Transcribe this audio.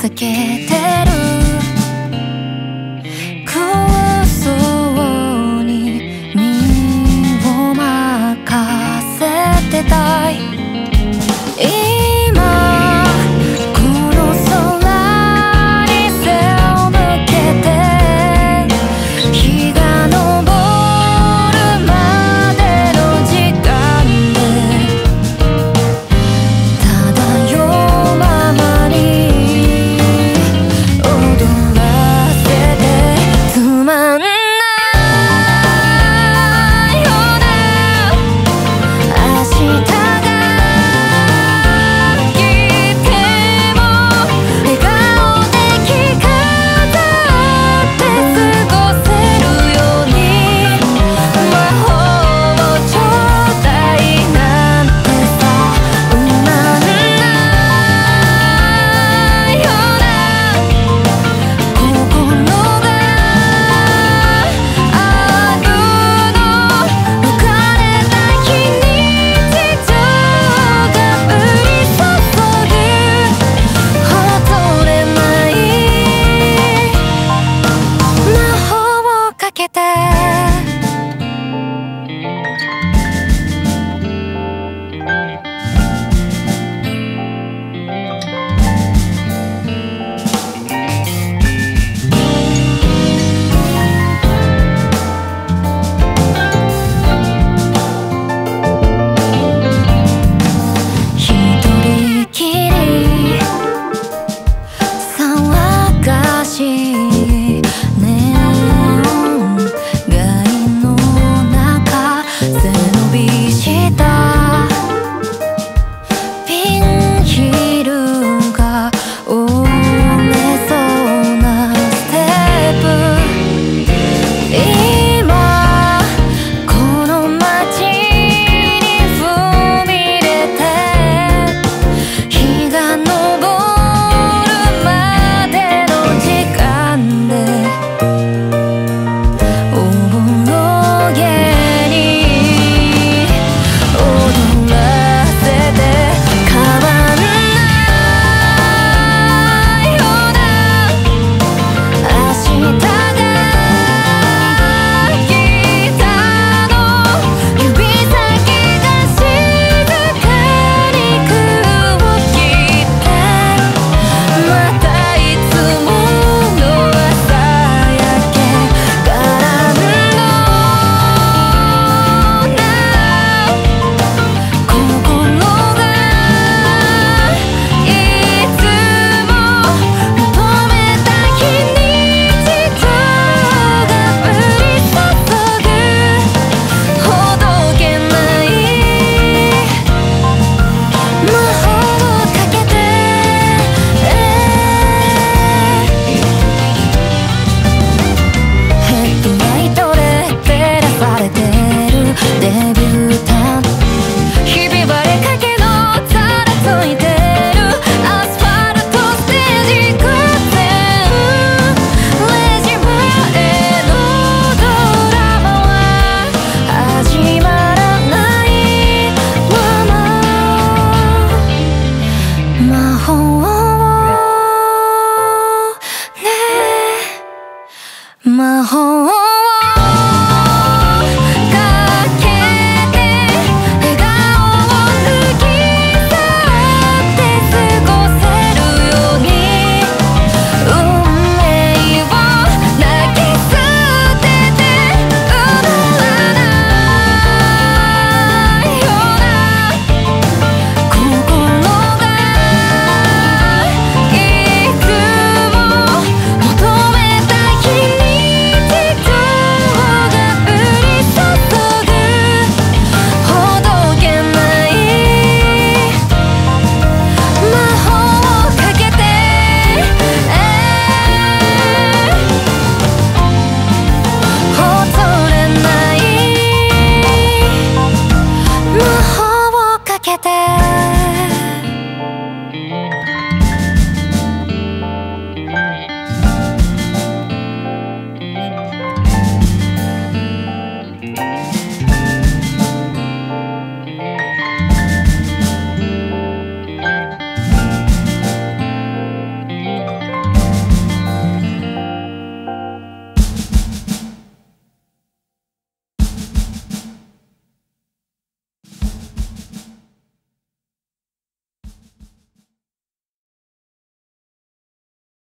避けてる。空想に身を任せてたい。home.